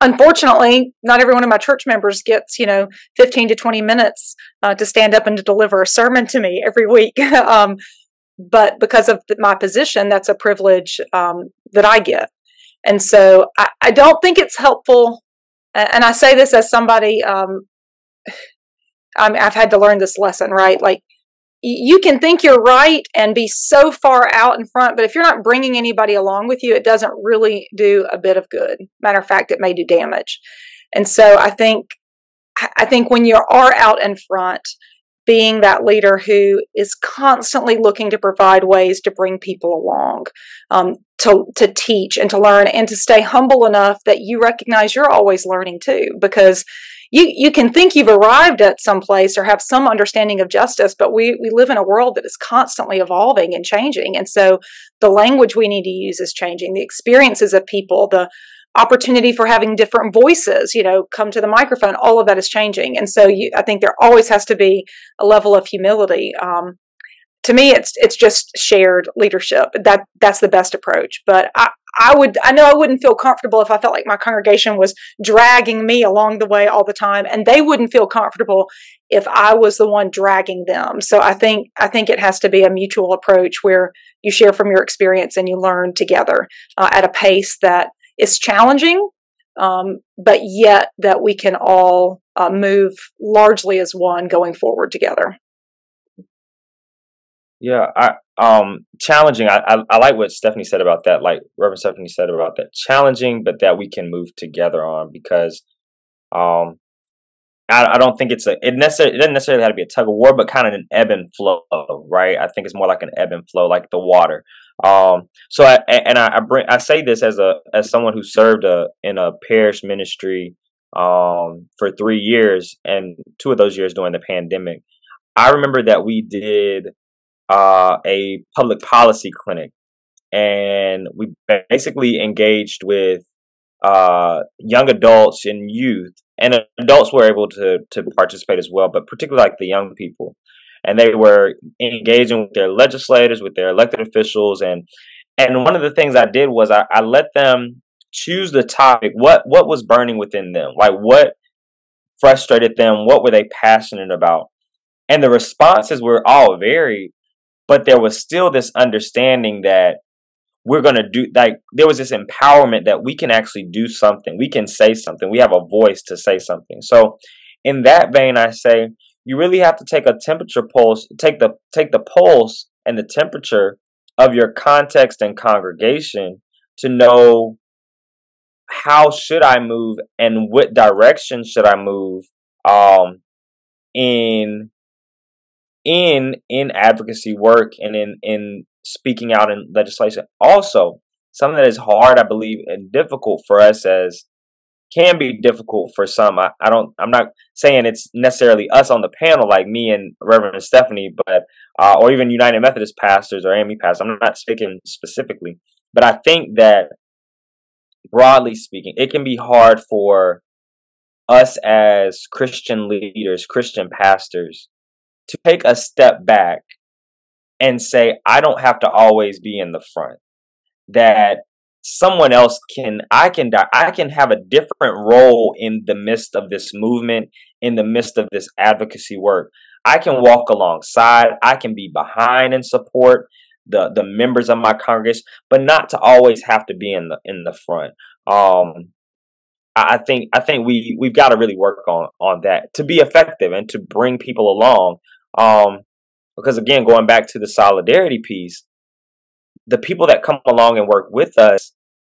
unfortunately not every one of my church members gets you know 15 to 20 minutes uh, to stand up and to deliver a sermon to me every week um, but because of my position that's a privilege um, that I get and so I, I, don't think it's helpful and I say this as somebody um, I I've had to learn this lesson, right? Like, you can think you're right and be so far out in front, but if you're not bringing anybody along with you, it doesn't really do a bit of good. Matter of fact, it may do damage. And so I think, I think when you are out in front, being that leader who is constantly looking to provide ways to bring people along, um, to to teach and to learn, and to stay humble enough that you recognize you're always learning too, because you you can think you've arrived at some place or have some understanding of justice but we we live in a world that is constantly evolving and changing. And so the language we need to use is changing. The experiences of people the opportunity for having different voices you know come to the microphone all of that is changing. And so you, i think there always has to be a level of humility. Um, to me it's it's just shared leadership. That that's the best approach. But I would, I know I wouldn't feel comfortable if I felt like my congregation was dragging me along the way all the time, and they wouldn't feel comfortable if I was the one dragging them. So I think, I think it has to be a mutual approach where you share from your experience and you learn together uh, at a pace that is challenging, um, but yet that we can all uh, move largely as one going forward together. Yeah, I um challenging. I, I, I like what Stephanie said about that. Like Reverend Stephanie said about that challenging, but that we can move together on because um I, I don't think it's a it necessarily it doesn't necessarily have to be a tug of war, but kind of an ebb and flow, right? I think it's more like an ebb and flow, like the water. Um, so I and I, I bring I say this as a as someone who served a in a parish ministry um for three years and two of those years during the pandemic. I remember that we did uh, a public policy clinic, and we basically engaged with uh, young adults and youth, and adults were able to to participate as well, but particularly like the young people, and they were engaging with their legislators, with their elected officials, and and one of the things I did was I, I let them choose the topic. What what was burning within them? Like what frustrated them? What were they passionate about? And the responses were all very but there was still this understanding that we're going to do like there was this empowerment that we can actually do something. We can say something. We have a voice to say something. So in that vein i say you really have to take a temperature pulse take the take the pulse and the temperature of your context and congregation to know how should i move and what direction should i move um in in in advocacy work and in in speaking out in legislation. Also, something that is hard, I believe, and difficult for us as can be difficult for some. I, I don't. I'm not saying it's necessarily us on the panel, like me and Reverend Stephanie, but uh, or even United Methodist pastors or AME pastors. I'm not speaking specifically, but I think that broadly speaking, it can be hard for us as Christian leaders, Christian pastors, to take a step back and say, I don't have to always be in the front. That someone else can I can I can have a different role in the midst of this movement, in the midst of this advocacy work. I can walk alongside, I can be behind and support the the members of my congregation, but not to always have to be in the in the front. Um I think I think we we've got to really work on on that to be effective and to bring people along. Um, because again, going back to the solidarity piece, the people that come along and work with us,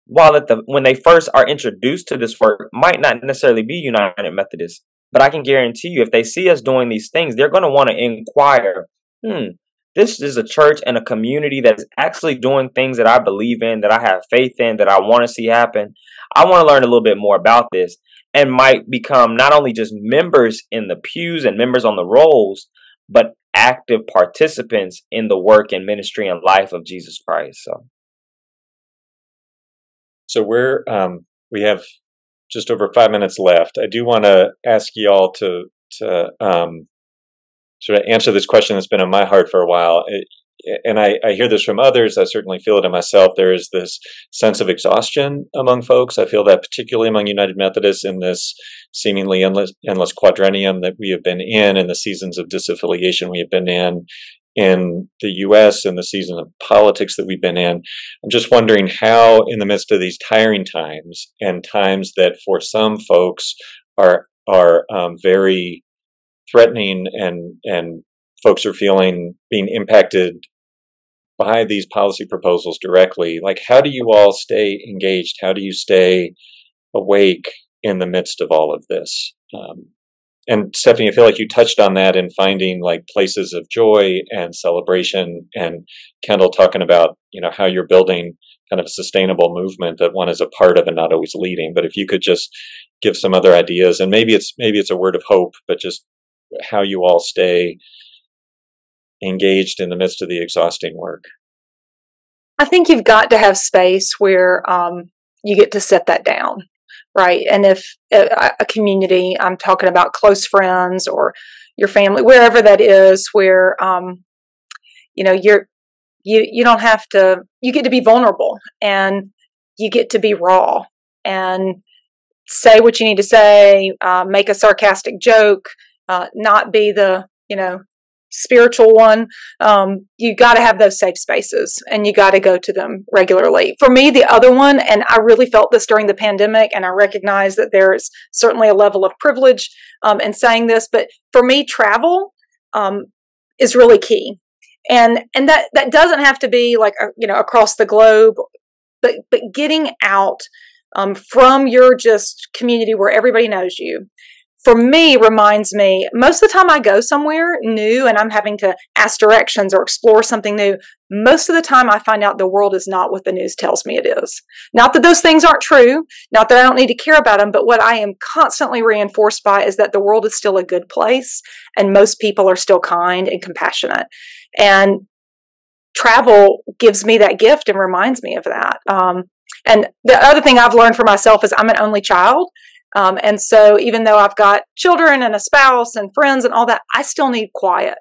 while at the when they first are introduced to this work, might not necessarily be United Methodists, but I can guarantee you, if they see us doing these things, they're going to want to inquire. Hmm, this is a church and a community that is actually doing things that I believe in, that I have faith in, that I want to see happen. I want to learn a little bit more about this and might become not only just members in the pews and members on the rolls, but active participants in the work and ministry and life of Jesus Christ. So, so we're um, we have just over five minutes left. I do want to ask y'all to to um, sort of answer this question that's been on my heart for a while. It, and I, I, hear this from others. I certainly feel it in myself. There is this sense of exhaustion among folks. I feel that particularly among United Methodists in this seemingly endless, endless quadrennium that we have been in, and the seasons of disaffiliation we have been in, in the U.S. and the season of politics that we've been in. I'm just wondering how, in the midst of these tiring times and times that for some folks are are um, very threatening and and folks are feeling being impacted by these policy proposals directly like how do you all stay engaged? How do you stay awake in the midst of all of this? Um, and stephanie i feel like you touched on that in finding like places of joy and celebration and kendall talking about you know how you're building kind of a sustainable movement that one is a part of and not always leading. But if you could just give some other ideas and maybe it's maybe it's a word of hope but just how you all stay engaged in the midst of the exhausting work? I think you've got to have space where um, you get to set that down, right? And if a, a, community, I'm talking about close friends or your family, wherever that is, where um, you know you're you you don't have to. You get to be vulnerable and you get to be raw and say what you need to say, uh, make a sarcastic joke, uh, not be the you know spiritual one um, you got to have those safe spaces and you got to go to them regularly. For me the other one and i really felt this during the pandemic and i recognize that there's certainly a level of privilege um, in saying this but for me travel um, is really key. And and that that doesn't have to be like uh, you know across the globe but but getting out um, from your just community where everybody knows you for me reminds me most of the time I go somewhere new and I'm having to ask directions or explore something new, most of the time I find out the world is not what the news tells me it is. Not that those things aren't true, not that I don't need to care about them, but what I am constantly reinforced by is that the world is still a good place and most people are still kind and compassionate. And travel gives me that gift and reminds me of that. Um, and the other thing I've learned for myself is I'm an only child. Um, and so, even though I've got children and a spouse and friends and all that, I still need quiet.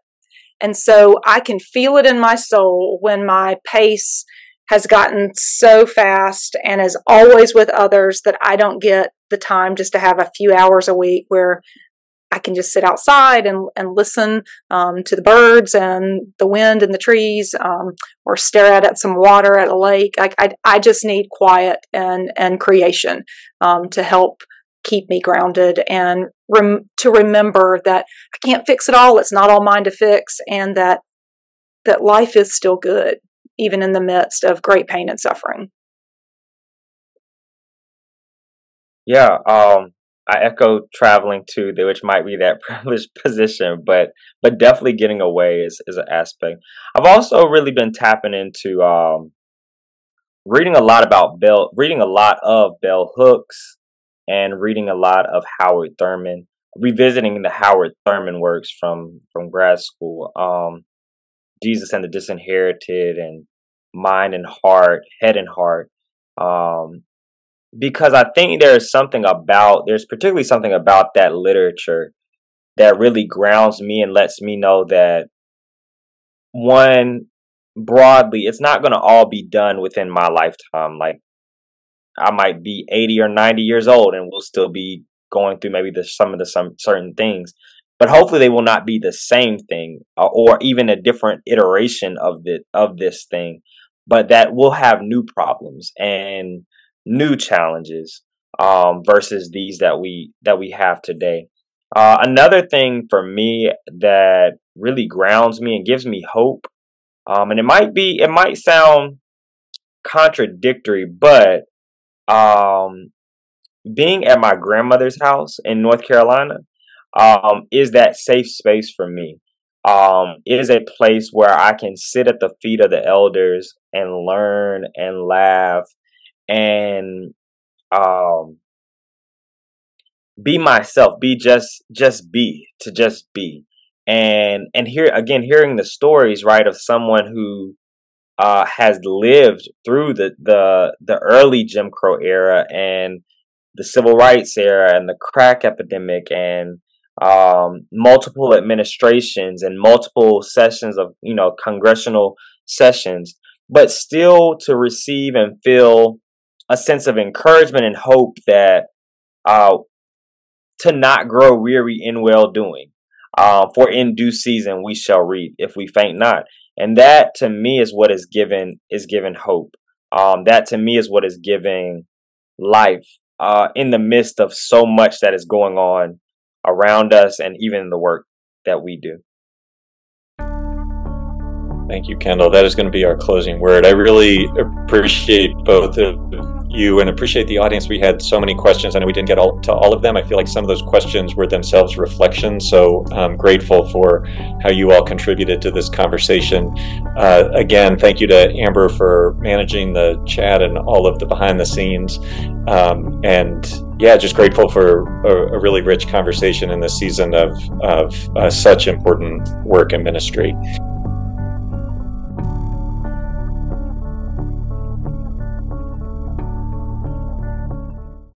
And so, I can feel it in my soul when my pace has gotten so fast and is always with others that I don't get the time just to have a few hours a week where I can just sit outside and, and listen um, to the birds and the wind and the trees um, or stare at, at some water at a lake. I, I, I just need quiet and, and creation um, to help keep me grounded and rem- to remember that I can't fix it all. It's not all mine to fix, and that that life is still good, even in the midst of great pain and suffering. Yeah, um, I echo traveling too, which might be that privileged position, but but definitely getting away is is an aspect. I've also really been tapping into um, reading a lot about Bell, reading a lot of Bell Hooks, and reading a lot of Howard Thurman, revisiting the Howard Thurman works from from grad school, um, Jesus and the Disinherited, and Mind and Heart, Head and Heart. Um, because I think there's something about there's particularly something about that literature that really grounds me and lets me know that one broadly it's not going to all be done within my lifetime like I might be 80 or 90 years old and we'll still be going through maybe the, some of the some certain things but hopefully they will not be the same thing uh, or even a different iteration of the of this thing but that we'll have new problems and new challenges um, versus these that we that we have today. Uh, another thing for me that really grounds me and gives me hope, um, and it might be it might sound contradictory, but um, being at my grandmother's house in North Carolina um, is that safe space for me. Um, it is a place where I can sit at the feet of the elders and learn and laugh and um be myself be just just be to just be and and here again hearing the stories right of someone who uh has lived through the the the early jim crow era and the civil rights era and the crack epidemic and um multiple administrations and multiple sessions of you know congressional sessions but still to receive and feel a sense of encouragement and hope that uh, to not grow weary in well doing. Uh, for in due season we shall reap if we faint not, and that to me is what is given is given hope. Um, that to me is what is giving life uh, in the midst of so much that is going on around us and even in the work that we do. Thank you, Kendall. That is going to be our closing word. I really appreciate both of you and appreciate the audience. We had so many questions. I know we didn't get all, to all of them. I feel like some of those questions were themselves reflections. So I'm grateful for how you all contributed to this conversation. Uh, again, thank you to Amber for managing the chat and all of the behind the scenes. Um, and yeah, just grateful for a, a, really rich conversation in this season of, of uh, such important work and ministry.